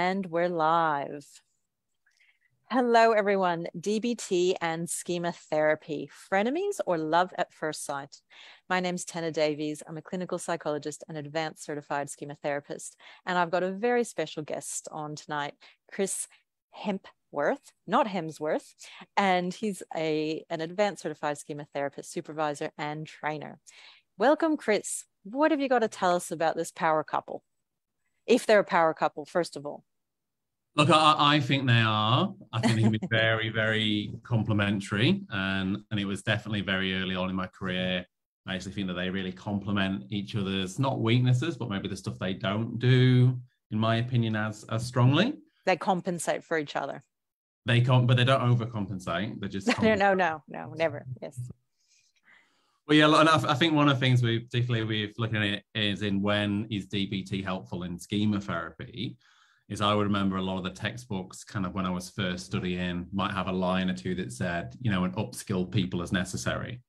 And we're live. Hello, everyone. DBT and schema therapy, frenemies or love at first sight. My name's Tena Davies. I'm a clinical psychologist and advanced certified schema therapist. And I've got a very special guest on tonight, Chris Hepworth, not Hemsworth. And he's a, an advanced certified schema therapist, supervisor, and trainer. Welcome, Chris. What have you got to tell us about this power couple? If they're a power couple, first of all. Look, I, I, think they are. I think they can be very, very complementary. And, and it was definitely very early on in my career. I actually think that they really complement each other's not weaknesses, but maybe the stuff they don't do, in my opinion, as as strongly. They compensate for each other. They can't, but they don't overcompensate. They just no, no, no, no, never. Yes. Well, yeah, and I think one of the things we particularly we've looking at is in when is DBT helpful in schema therapy is I would remember a lot of the textbooks kind of when I was first studying might have a line or two that said, you know, and upskill people as necessary.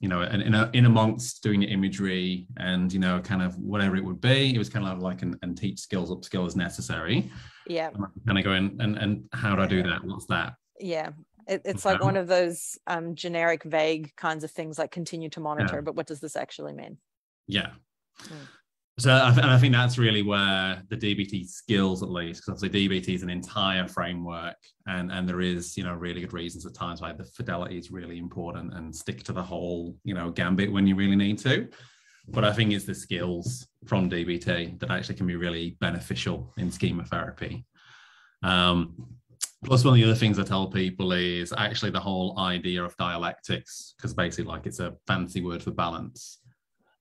You know, and in, a, in amongst doing your imagery and, you know, kind of whatever it would be, it was kind of like an, and teach skills, upskill as necessary. Yeah. Kind of going, and, and how do I do that? What's that? Yeah. It, it's like one of those um, generic, vague kinds of things like continue to monitor, yeah. but what does this actually mean? Yeah. Mm. So, and I think that's really where the DBT skills, at least, because obviously DBT is an entire framework, and and there is, you know, really good reasons at times why the fidelity is really important and stick to the whole, you know, gambit when you really need to. But I think it's the skills from DBT that actually can be really beneficial in schema therapy. Um, plus, one of the other things I tell people is actually the whole idea of dialectics, because basically, like, it's a fancy word for balance.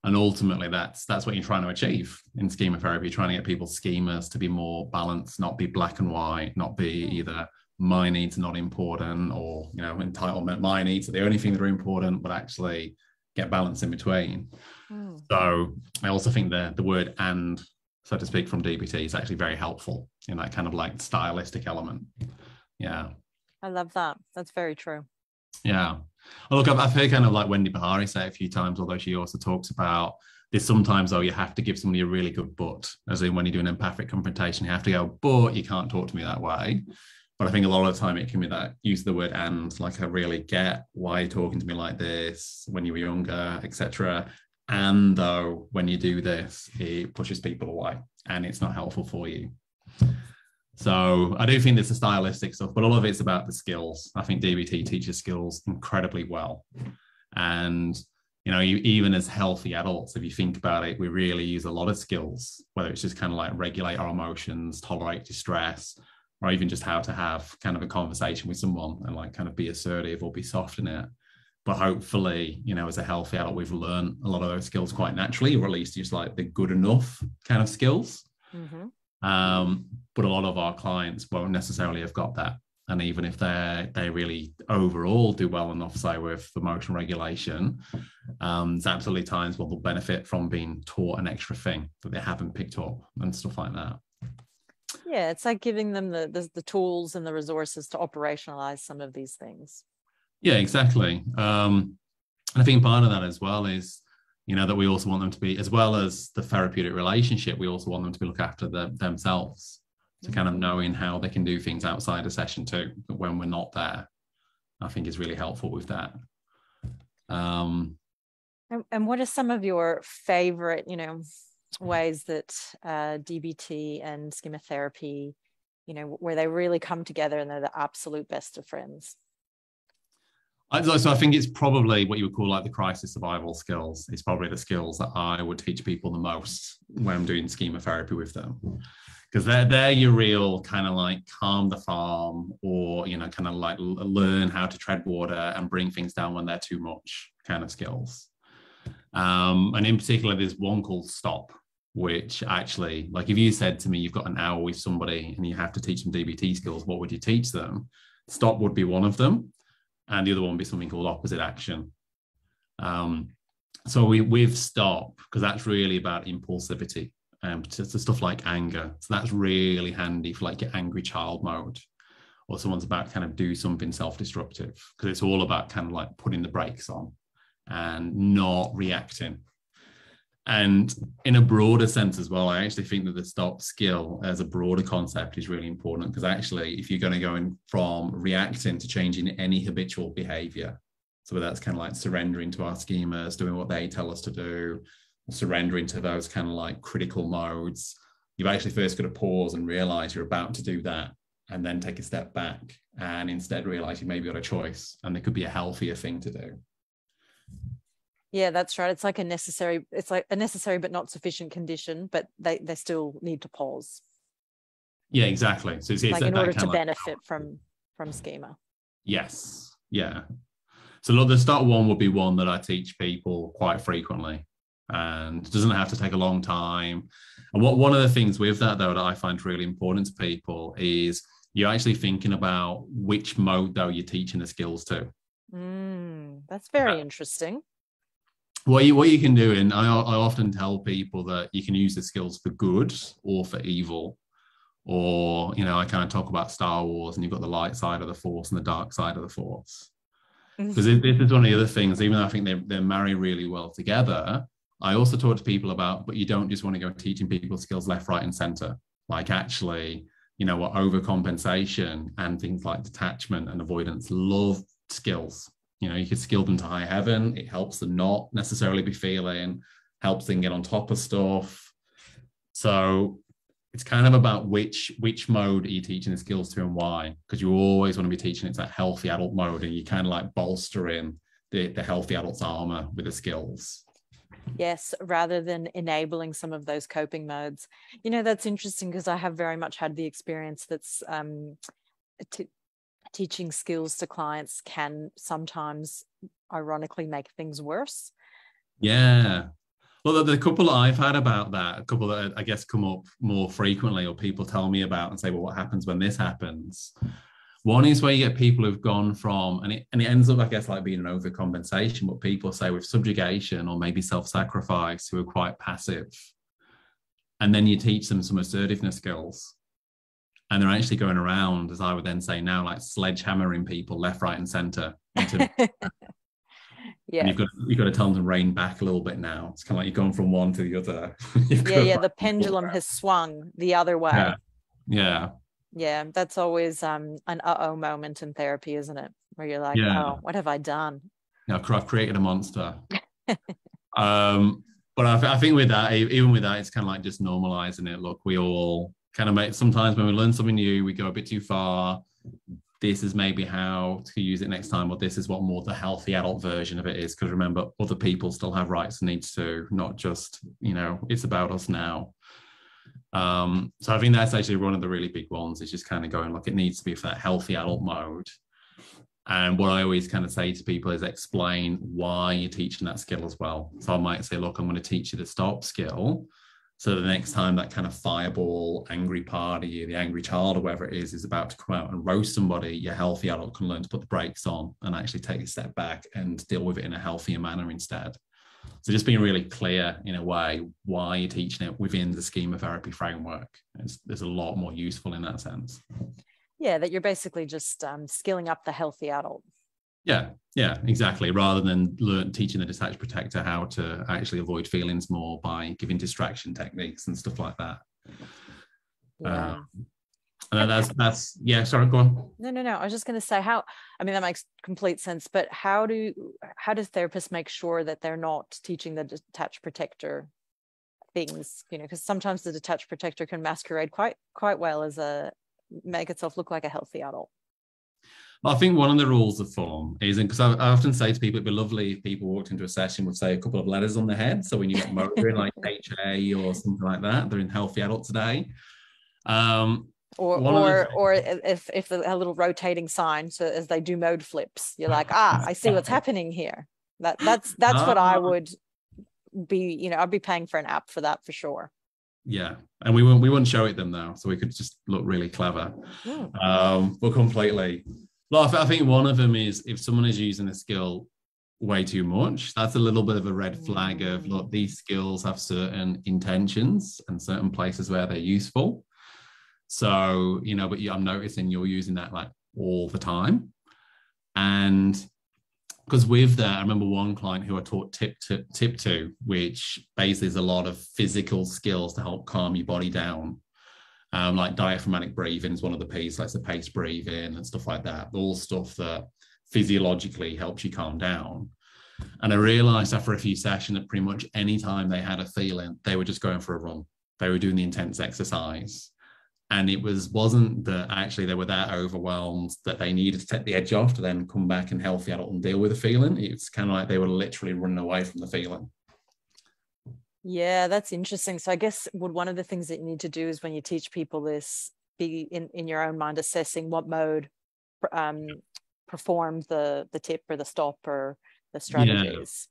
And ultimately that's that's what you're trying to achieve in schema therapy trying to get people's schemas to be more balanced not be black and white not be either my needs are not important or you know entitlement my needs are the only thing that are important but actually get balance in between. Mm. so i also think the the word and so to speak from dbt is actually very helpful in that kind of like stylistic element yeah i love that that's very true yeah Oh, look, I've, I've heard kind of like Wendy Behary say a few times, although she also talks about this sometimes, though, you have to give somebody a really good but, as in when you do an empathic confrontation, you have to go, but you can't talk to me that way. But I think a lot of the time it can be that use the word and, like I really get why you're talking to me like this when you were younger, etc. And though when you do this, it pushes people away and it's not helpful for you. So I do think there's the stylistic stuff, but a lot of it's about the skills. I think DBT teaches skills incredibly well. And you know, you, even as healthy adults, if you think about it, we really use a lot of skills, whether it's just kind of like regulate our emotions, tolerate distress, or even just how to have kind of a conversation with someone and like kind of be assertive or be soft in it. But hopefully, you know, as a healthy adult, we've learned a lot of those skills quite naturally, or at least just like the good enough kind of skills. Mm-hmm. Um, but a lot of our clients won't necessarily have got that. And even if they they really overall do well enough, say with emotional regulation, um, there's absolutely times where they'll benefit from being taught an extra thing that they haven't picked up and stuff like that. Yeah, it's like giving them the, the, the tools and the resources to operationalize some of these things. Yeah, exactly. Um, and I think part of that as well is you know that we also want them to be as well as the therapeutic relationship we also want them to be look after the, themselves to kind of knowing how they can do things outside a session too when we're not there i think is really helpful with that. Um and, and what are some of your favorite you know ways that uh, dbt and schema therapy you know where they really come together and they're the absolute best of friends so I think it's probably what you would call like the crisis survival skills. It's probably the skills that I would teach people the most when I'm doing schema therapy with them. Because they're, they're your real kind of like calm the farm or, you know, kind of like learn how to tread water and bring things down when they're too much kind of skills. Um, and in particular, there's one called stop, which actually, like if you said to me, you've got an hour with somebody and you have to teach them DBT skills, what would you teach them? Stop would be one of them and the other one would be something called opposite action. Um, so we with stop because that's really about impulsivity and um, stuff like anger. So that's really handy for like your angry child mode, or someone's about to kind of do something self-destructive because it's all about kind of like putting the brakes on and not reacting. And in a broader sense as well, I actually think that the stop skill as a broader concept is really important because actually, if you're going to go in from reacting to changing any habitual behavior, so that's kind of like surrendering to our schemas, doing what they tell us to do, surrendering to those kind of like critical modes, you've actually first got to pause and realize you're about to do that and then take a step back and instead realize you maybe got a choice and there could be a healthier thing to do. Yeah, that's right. It's like a necessary, it's like a necessary but not sufficient condition, but they, they still need to pause. Yeah, exactly. So it's, like it's in order to like, benefit from from schema. Yes. Yeah. So look, the start one would be one that I teach people quite frequently. And doesn't have to take a long time. And what one of the things with that though that I find really important to people is you're actually thinking about which mode though you're teaching the skills to. Mm, that's very uh, interesting what you what you can do, and I, I often tell people that you can use the skills for good or for evil, or you know, I kind of talk about Star Wars, and you've got the light side of the Force and the dark side of the Force. Because mm-hmm. this is one of the other things, even though I think they they marry really well together. I also talk to people about, but you don't just want to go teaching people skills left, right, and center. Like actually, you know, what overcompensation and things like detachment and avoidance love skills you know you could skill them to high heaven. It helps them not necessarily be feeling helps them get on top of stuff. So it's kind of about which which mode are you teaching the skills to and why? Because you always want to be teaching it's that healthy adult mode and you kind of like bolstering the, the healthy adult's armor with the skills. Yes rather than enabling some of those coping modes. You know that's interesting because i have very much had the experience that's um, teaching skills to clients can sometimes ironically make things worse. Yeah. Well, the, couple I've had about that, a couple that I guess come up more frequently, or people tell me about and say, well, what happens when this happens? One is where you get people who've gone from, and it, and it ends up, I guess, like being an overcompensation, what people say with subjugation or maybe self sacrifice, who are quite passive. And then you teach them some assertiveness skills and they're actually going around, as I would then say now, like sledgehammering people left, right, and centre. yeah, and you've got you've got to tell them to rein back a little bit now. It's kind of like you're going from one to the other. yeah, yeah. The pendulum has swung the other way. Yeah. Yeah. Yeah, that's always um, an uh-oh moment in therapy, isn't it? Where you're like, yeah. oh, what have I done? Yeah, I've created a monster. um, but I, I think with that, even with that, it's kind of like just normalizing it. Look, we all kind of make sometimes when we learn something new, we go a bit too far. This is maybe how to use it next time, or this is what more the healthy adult version of it is. Because remember, other people still have rights and needs to, not just, you know, it's about us now. Um, so I think that's actually one of the really big ones. It's just kind of going like it needs to be for that healthy adult mode. And what I always kind of say to people is explain why you're teaching that skill as well. So I might say, look, I'm going to teach you the stop skill so the next time that kind of fireball, angry party, the angry child, or whatever it is, is about to come out and roast somebody, your healthy adult can learn to put the brakes on and actually take a step back and deal with it in a healthier manner instead. So just being really clear in a way why you're teaching it within the schema therapy framework is there's a lot more useful in that sense. Yeah, that you're basically just um, skilling up the healthy adult. Yeah, yeah, exactly. Rather than learn teaching the detached protector how to actually avoid feelings more by giving distraction techniques and stuff like that. Yeah. Um, and that's that's yeah. Sorry, go on. No, no, no. I was just going to say how. I mean, that makes complete sense. But how do how does therapists make sure that they're not teaching the detached protector things? You know, because sometimes the detached protector can masquerade quite quite well as a make itself look like a healthy adult. I think one of the rules of form is, because I, I, often say to people, it'd be lovely if people walked into a session would say a couple of letters on their head. So when you get motoring like HA or something like that, they're in healthy adult today. Um, or or or if if a little rotating sign, so as they do mode flips, you're like, ah, I see what's happening here. That that's that's what I would be. You know, I'd be paying for an app for that for sure. Yeah, and we wouldn't we wouldn't show it them though, so we could just look really clever. Mm. Um, but completely. Well, I think one of them is if someone is using a skill way too much, that's a little bit of a red flag of mm. look, these skills have certain intentions and certain places where they're useful. So, you know, but I'm noticing you're using that like all the time. And because with that, I remember one client who I taught tip to tip to, which basically is a lot of physical skills to help calm your body down. Um, like diaphragmatic breathing is one of the P's, like the pace breathing and stuff like that. All stuff that physiologically helps you calm down. And I realized after a few sessions that pretty much any time they had a feeling, they were just going for a run. They were doing the intense exercise and it was wasn't that actually they were that overwhelmed that they needed to take the edge off to then come back and healthy adult and deal with the feeling it's kind of like they were literally running away from the feeling yeah that's interesting. So i guess would one of the things that you need to do is when you teach people this be in, in your own mind assessing what mode um, performed the the tip or the stop or the strategies.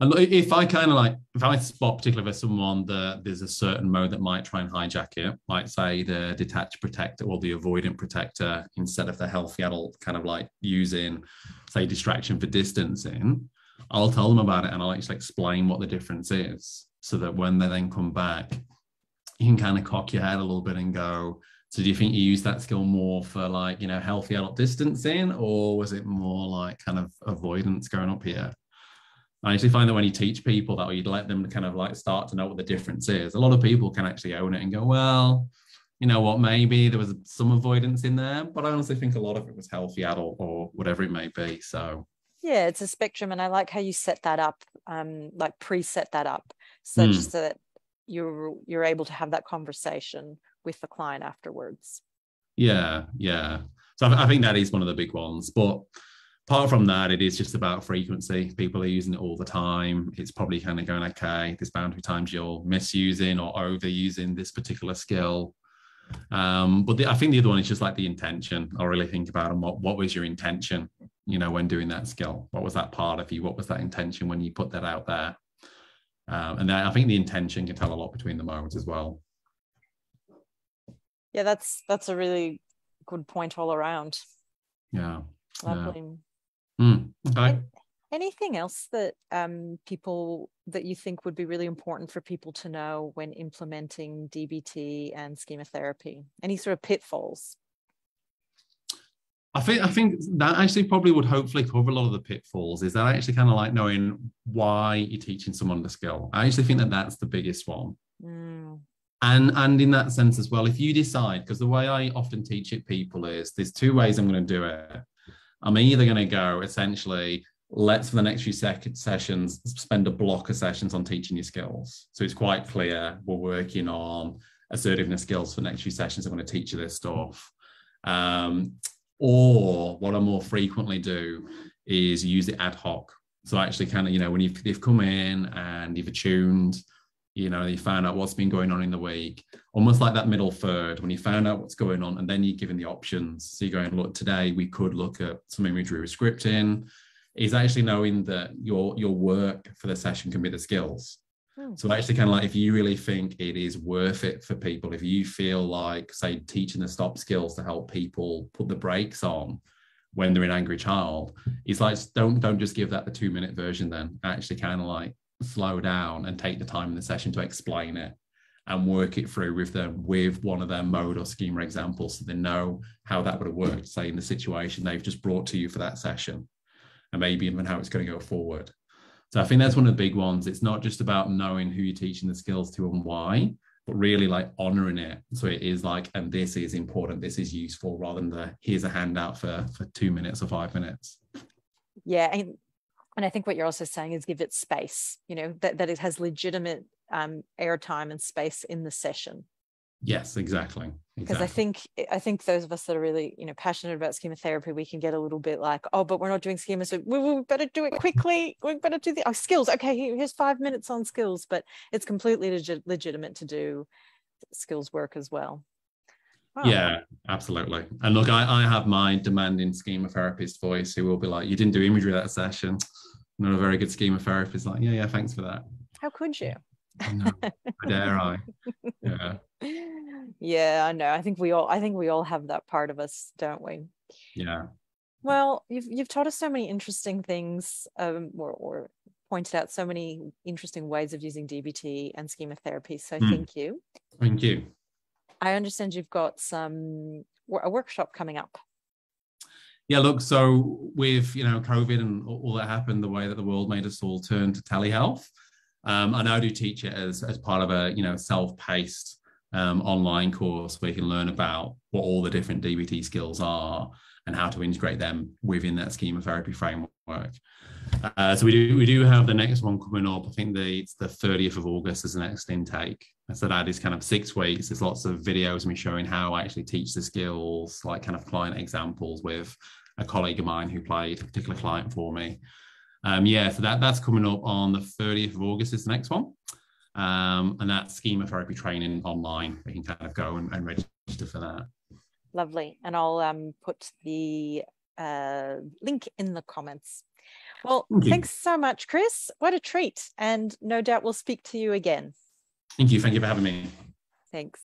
Yeah. and if I kind of like, if I spot particularly for someone that there's a certain mode that might try and hijack it, like say the detached protector or the avoidant protector, instead of the healthy adult kind of like using, say, distraction for distancing, I'll tell them about it and I'll actually explain what the difference is so that when they then come back, you can kind of cock your head a little bit and go, so do you think you use that skill more for like, you know, healthy adult distancing or was it more like kind of avoidance going up here? I actually find that when you teach people that, or you'd let them kind of like start to know what the difference is, a lot of people can actually own it and go, well, you know what, maybe there was some avoidance in there, but I honestly think a lot of it was healthy adult or whatever it may be. So, yeah, it's a spectrum. And I like how you set that up, um, like preset that up such mm. that you're you're able to have that conversation with the client afterwards. Yeah, yeah. So I, I think that is one of the big ones. But apart from that, it is just about frequency. People are using it all the time. It's probably kind of going, okay, there's bound to be times you're misusing or overusing this particular skill. Um, but the, I think the other one is just like the intention. I really think about and what what was your intention, you know, when doing that skill? What was that part of you? What was that intention when you put that out there? Um, and then I think the intention can tell a lot between the modes as well. Yeah, that's that's a really good point all around. Yeah. Lovely. Yeah. Mm, okay. Anything else that um, people that you think would be really important for people to know when implementing DBT and schema therapy? Any sort of pitfalls? I think I think that actually probably would hopefully cover a lot of the pitfalls. Is that actually kind of like knowing why you're teaching someone the skill? I actually think that that's the biggest one. Mm. And and in that sense as well, if you decide, because the way I often teach it people is there's two ways I'm going to do it. I'm either going to go essentially, let's for the next few sec- sessions spend a block of sessions on teaching your skills. So it's quite clear we're working on assertiveness skills for the next few sessions. I'm going to teach you this stuff. Um, or what I more frequently do is use the ad hoc. So actually, kind of, you know, when you've, you've come in and you've attuned, you know, you find out what's been going on in the week, almost like that middle third, when you found out what's going on, and then you're given the options. So you're going, look, today we could look at some imagery with scripting. Is actually knowing that your your work for the session can be the skills. Hmm. So actually, kind of like if you really think it is worth it for people, if you feel like, say, teaching the stop skills to help people put the brakes on when they're an angry child, it's like don't don't just give that the two minute version. Then actually, kind of like slow down and take the time in the session to explain it and work it through with them with one of their mode or schema examples so they know how that would have worked, say in the situation they've just brought to you for that session, and maybe even how it's going to go forward. So I think that's one of the big ones. It's not just about knowing who you're teaching the skills to and why, but really like honoring it. So it is like, and this is important, this is useful, rather than the here's a handout for for two minutes or five minutes. Yeah, and and I think what you're also saying is give it space, you know, that, that it has legitimate um, airtime and space in the session. Yes, exactly. Because exactly. I think I think those of us that are really you know passionate about schema therapy, we can get a little bit like, oh, but we're not doing schema, so we, we better do it quickly. We better do the oh, skills. Okay, here's five minutes on skills, but it's completely legit, legitimate to do skills work as well. Wow. Yeah, absolutely. And look, I, I have my demanding schema therapist voice who will be like, you didn't do imagery that session. Not a very good schema therapist. Like, yeah, yeah, thanks for that. How could you? No, dare I? Yeah. Yeah, I know. I think we all I think we all have that part of us, don't we? Yeah. Well, you've you've taught us so many interesting things, um, or, or pointed out so many interesting ways of using DBT and schema therapy. So mm. thank you. Thank you. I understand you've got some a workshop coming up. yeah, look, so with you know COVID and all that happened, the way that the world made us all turn to telehealth, um, I now do teach it as as part of a you know self-paced um, online course where you can learn about what all the different DBT skills are and how to integrate them within that schema therapy framework. Uh, so we do we do have the next one coming up. I think the it's the 30th of August is the next intake. So that is kind of six weeks. There's lots of videos me showing how I actually teach the skills, like kind of client examples with a colleague of mine who played a particular client for me. Um, yeah, so that that's coming up on the 30th of August is the next one. Um, and that's schema therapy training online. We can kind of go and, and register for that. Lovely. And I'll um, put the uh, link in the comments. Well, Thank thanks so much, Chris. What a treat. And no doubt we'll speak to you again. Thank you. Thank you for having me. Thanks.